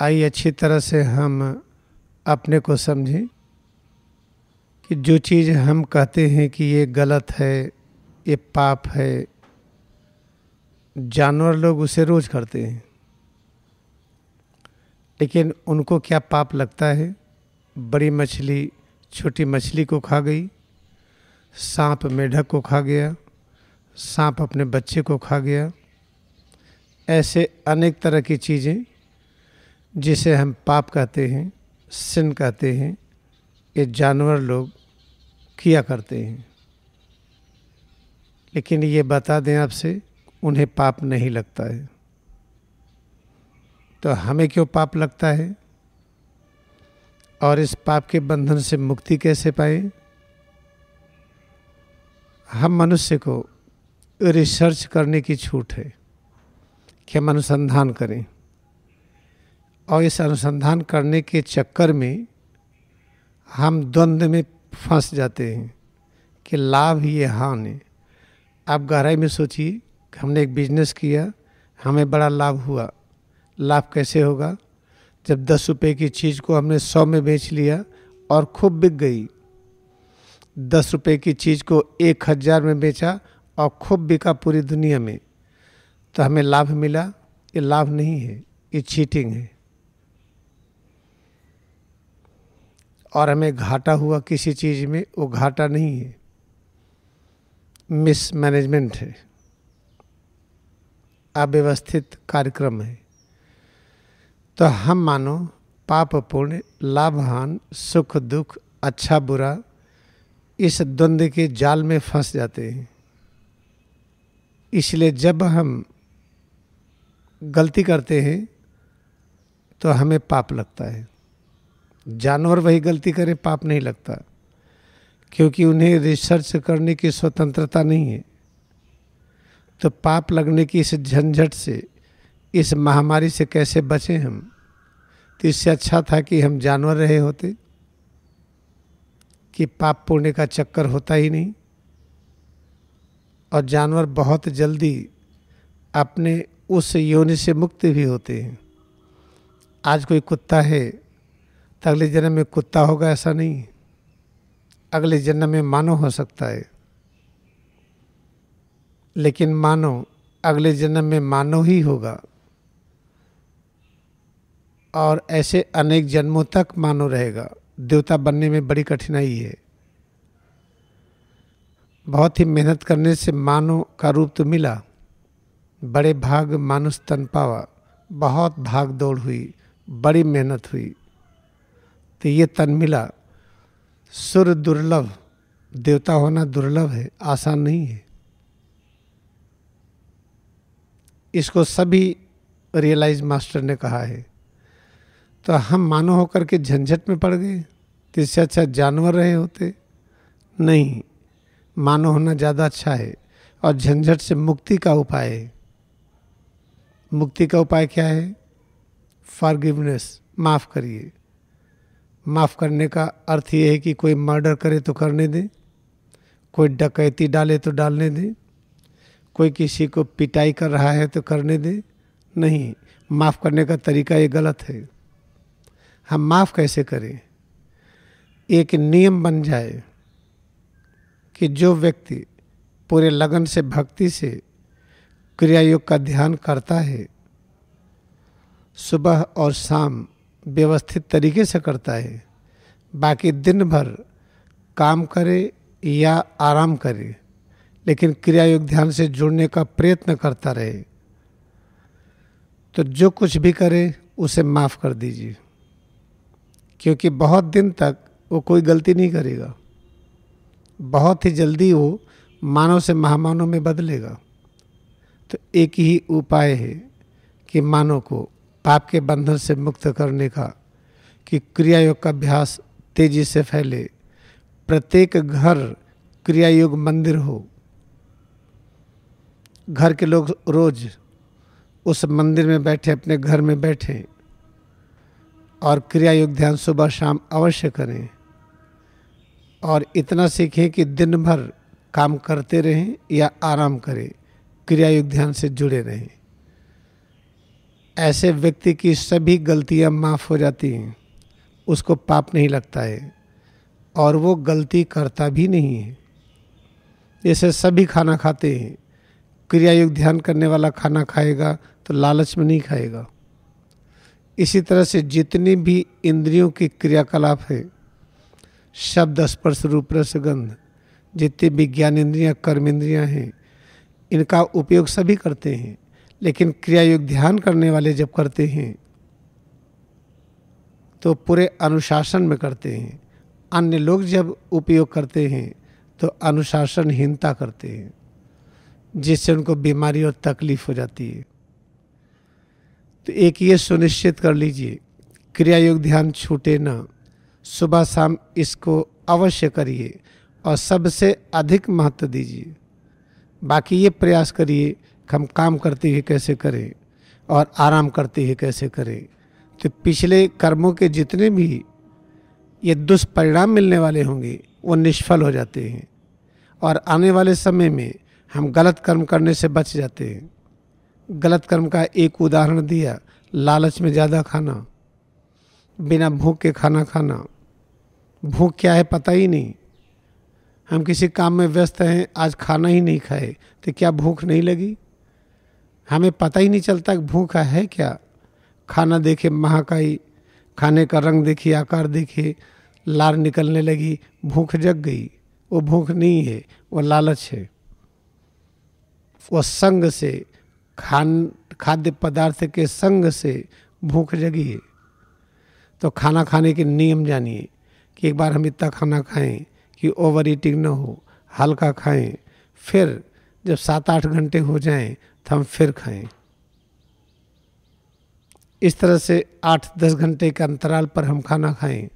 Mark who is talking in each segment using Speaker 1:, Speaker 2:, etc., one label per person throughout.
Speaker 1: आइए अच्छी तरह से हम अपने को समझें कि जो चीज़ हम कहते हैं कि ये गलत है, ये पाप है, जानवर लोग उसे रोज करते हैं। लेकिन उनको क्या पाप लगता है? बड़ी मछली, छोटी मछली को खा गई, सांप मेढक को खा गया, सांप अपने बच्चे को खा गया, ऐसे अनेक तरह की चीज़ें जिसे हम पाप कहते हैं, सिन कहते हैं, ये जानवर लोग किया करते हैं। लेकिन ये बता दें आपसे, उन्हें पाप नहीं लगता है। तो हमें क्यों पाप लगता है? और इस पाप के बंधन से मुक्ति कैसे पाए? हम मनुष्य को रिसर्च करने की छूट है कि हम अनुसंधान करें। और इस अनुसंधान करने के चक्कर में हम द्वंद्व में फंस जाते हैं कि लाभ है हानि आप गहराई में सोचिए हमने एक बिज़नेस किया, हमें बड़ा लाभ हुआ। लाभ कैसे होगा? जब दस रुपये की चीज़ को हमने सौ में बेच लिया और खूब बिक गई। दस रुपये की चीज़ को एक हज़ार में बेचा और खूब बिका पूरी दुनिया में तो हमें लाभ मिला। ये लाभ नहीं है, ये चीटिंग है। और हमें घाटा हुआ किसी चीज़ में, वो घाटा नहीं है। मिस मैनेजमेंट है। अव्यवस्थित कार्यक्रम है। तो हम मानो, पाप पुण्य लाभहान, सुख दुख अच्छा बुरा, इस द्वंद्व के जाल में फंस जाते हैं। इसलिए जब हम गलती करते हैं तो हमें पाप लगता है। जानवर वही गलती करे, पाप नहीं लगता। क्योंकि उन्हें रिसर्च करने की स्वतंत्रता नहीं है। तो पाप लगने की इस झंझट से, इस महामारी से कैसे बचें हम? तो इससे अच्छा था कि हम जानवर रहे होते, कि पाप पुण्य का चक्कर होता ही नहीं। और जानवर बहुत जल्दी अपने उस योनि से मुक्त भी होते हैं। आज कोई कुत्ता है तो अगले जन्म में कुत्ता होगा, ऐसा नहीं। अगले जन्म में मानव हो सकता है। लेकिन मानव अगले जन्म में मानव ही होगा। और ऐसे अनेक जन्मों तक मानव रहेगा। देवता बनने में बड़ी कठिनाई है। बहुत ही मेहनत करने से मानव का रूप तो मिला। बड़े भाग मानुष तन पावा। बहुत भाग दौड़ हुई। बड़ी मेहनत हुई। तो ये तन मिला। सुर दुर्लभ, देवता होना दुर्लभ है, आसान नहीं है। इसको सभी रियलाइज़ मास्टर ने कहा है। तो हम मानो होकर के झंझट में पड़ गए। तो इससे अच्छा जानवर रहे होते। नहीं, मानो होना ज़्यादा अच्छा है और झंझट से मुक्ति का उपाय है। मुक्ति का उपाय क्या है? फॉरगिवनेस माफ़ करिए। माफ़ करने का अर्थ ये है कि कोई मर्डर करे तो करने दे, कोई डकैती डाले तो डालने दे, कोई किसी को पिटाई कर रहा है तो करने दे। नहीं, माफ़ करने का तरीका ये गलत है। हम माफ़ कैसे करें? एक नियम बन जाए कि जो व्यक्ति पूरे लगन से, भक्ति से क्रिया योग का ध्यान करता है, सुबह और शाम व्यवस्थित तरीके से करता है। बाकी दिन भर काम करे या आराम करे, लेकिन क्रिया योग ध्यान से जुड़ने का प्रयत्न करता रहे। तो जो कुछ भी करे, उसे माफ़ कर दीजिए, क्योंकि बहुत दिन तक वो कोई गलती नहीं करेगा। बहुत ही जल्दी वो मानव से महामानव में बदलेगा। तो एक ही उपाय है कि मानव को पाप के बंधन से मुक्त करने का कि क्रिया योग का अभ्यास तेज़ी से फैले। प्रत्येक घर क्रिया योग मंदिर हो। घर के लोग रोज उस मंदिर में बैठे, अपने घर में बैठे और क्रिया योग ध्यान सुबह शाम अवश्य करें। और इतना सीखें कि दिन भर काम करते रहें या आराम करें क्रिया योग ध्यान से जुड़े रहें। ऐसे व्यक्ति की सभी गलतियाँ माफ़ हो जाती हैं। उसको पाप नहीं लगता है। और वो गलती करता भी नहीं है। जैसे सभी खाना खाते हैं। क्रियायुक्त ध्यान करने वाला खाना खाएगा तो लालच में नहीं खाएगा। इसी तरह से जितनी भी इंद्रियों की क्रियाकलाप है, शब्द स्पर्श रूप रसगंध, जितनी भी ज्ञान इंद्रियाँ, कर्म इंद्रियाँ हैं, इनका उपयोग सभी करते हैं। लेकिन क्रियायुक्त ध्यान करने वाले जब करते हैं तो पूरे अनुशासन में करते हैं। अन्य लोग जब उपयोग करते हैं तो अनुशासनहीनता करते हैं, जिससे उनको बीमारी और तकलीफ़ हो जाती है। तो एक ये सुनिश्चित कर लीजिए क्रिया क्रियायोग ध्यान छूटे ना, सुबह शाम इसको अवश्य करिए और सबसे अधिक महत्व दीजिए। बाकी ये प्रयास करिए हम काम करते हुए कैसे करें? और आराम करते हुए कैसे करें? तो पिछले कर्मों के जितने भी ये दुष्परिणाम मिलने वाले होंगे, वो निष्फल हो जाते हैं। और आने वाले समय में हम गलत कर्म करने से बच जाते हैं। गलत कर्म का एक उदाहरण दिया, लालच में ज़्यादा खाना, बिना भूख के खाना खाना। भूख क्या है पता ही नहीं। हम किसी काम में व्यस्त हैं, आज खाना ही नहीं खाए तो क्या भूख नहीं लगी? हमें पता ही नहीं चलता कि भूख है क्या। खाना देखे, महाकाई, खाने का रंग देखी, आकार देखे, लार निकलने लगी, भूख जग गई। वो भूख नहीं है, वो लालच है। वो संग से, खान, खाद्य पदार्थ के संग से भूख जगी है। तो खाना खाने के नियम जानिए कि एक बार हम इतना खाना खाएँ कि ओवर ईटिंग ना हो, हल्का खाएँ, फिर जब सात आठ घंटे हो जाएँ तो हम फिर खाएँ। इस तरह से आठ दस घंटे के अंतराल पर हम खाना खाएँ।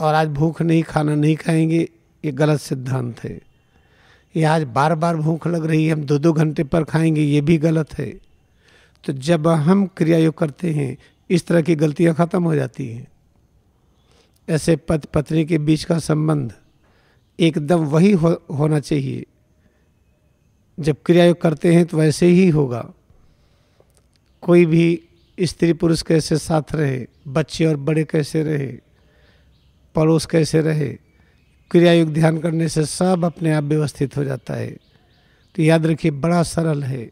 Speaker 1: और आज भूख नहीं, खाना नहीं खाएँगे, ये गलत सिद्धांत है। ये आज बार बार भूख लग रही है, हम दो दो घंटे पर खाएँगे, ये भी गलत है। तो जब हम क्रिया योग करते हैं, इस तरह की गलतियाँ खत्म हो जाती हैं। ऐसे पति पत्नी के बीच का संबंध एकदम वही हो, होना चाहिए। जब क्रियायोग करते हैं तो वैसे ही होगा। कोई भी स्त्री पुरुष कैसे साथ रहे बच्चे और बड़े कैसे रहे पड़ोस कैसे रहे क्रियायोग ध्यान करने से सब अपने आप व्यवस्थित हो जाता है। तो याद रखिए बड़ा सरल है।